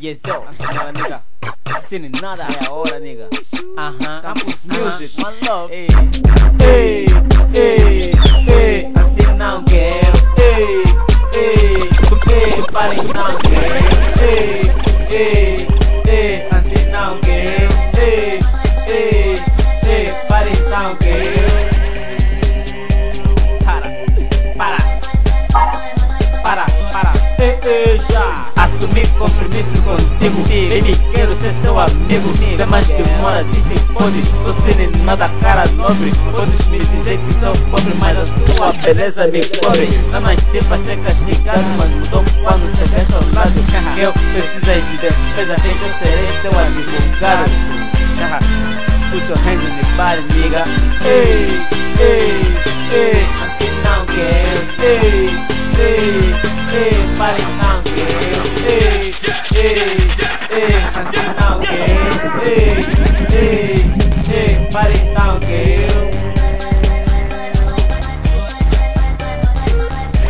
Yes, yo, assim agora, nigga. Sem nada é a hora, nigga. Aham, Campus Music, one love. Ei, ei, ei, ei, assim não quero. Ei, ei, ei, parem não quero. Ei, ei, ei, assim não quero. Ei, ei, ei, parem não quero. Para, para, para, para. Ei, ei, já. Assumir compromisso contigo. Baby, quero ser seu amigo. Sem mais demora, disse pode Sou sem nada cara nobre. Podes me dizer que sou pobre Mas a sua beleza me cobre. Não nasci pra ser castigado mudou quando chegaste ao lado. Que eu preciso de defesa Vem que eu serei seu advogado. Put your hands in the body, nigga Ei, ei, ei não quero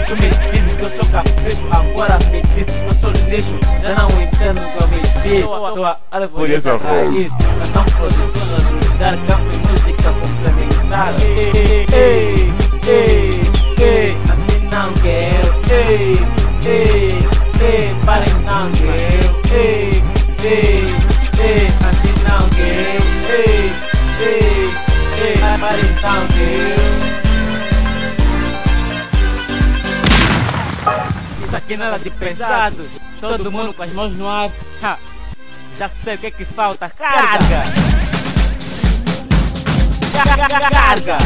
Tu me dizes que eu sou capricho Agora me dizes que eu sou lixo. Já não entendo que eu me fiz. Tua árvore raiz. Canção produção ajudar Campo e música complementar. Ei, ei, ei, ei. Assim não quero. Ei, ei, ei. Parem não quero Isso aqui nada de pesado. Todo mundo com as mãos no ar. Ha. Já sei o que é que falta. Carga! Carga! Carga!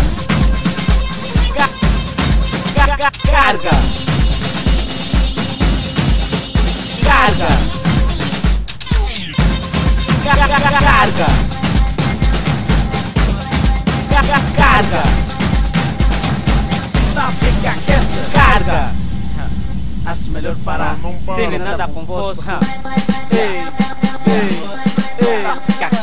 Ca- ca- ca- Carga! Carga! Ca- ca- ca- Carga! Ca- ca- Carga! Stop, fica aquece. Carga! Acho melhor parar. Não, não para. Sem nada convosco. Ei, ei, ei, que aquece.